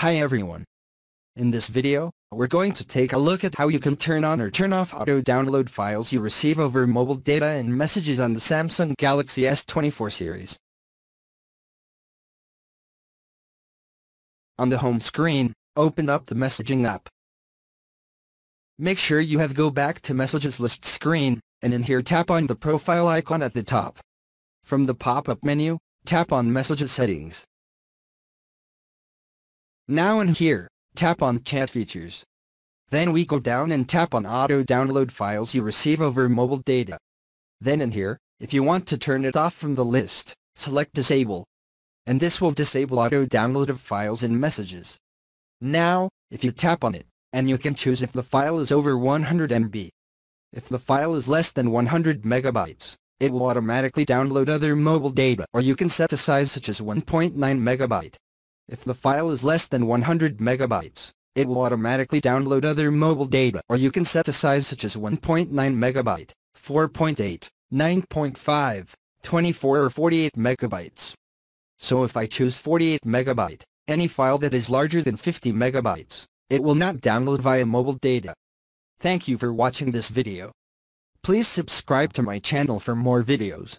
Hi everyone. In this video, we're going to take a look at how you can turn on or turn off auto-download files you receive over mobile data and messages on the Samsung Galaxy S24 series. On the home screen, open up the messaging app. Make sure you have go back to messages list screen, and in here tap on the profile icon at the top. From the pop-up menu, tap on messages settings. Now in here, tap on Chat Features. Then we go down and tap on Auto Download Files you receive over mobile data. Then in here, if you want to turn it off from the list, select Disable. And this will disable auto download of files and messages. Now, if you tap on it, and you can choose if the file is over 100 MB. If the file is less than 100 megabytes, it will automatically download other mobile data or you can set a size such as 1.9 megabyte. If the file is less than 100 megabytes, it will automatically download other mobile data or you can set a size such as 1.9 megabyte, 4.8, 9.5, 24 or 48 megabytes. So if I choose 48 megabyte, any file that is larger than 50 megabytes, it will not download via mobile data. Thank you for watching this video. Please subscribe to my channel for more videos.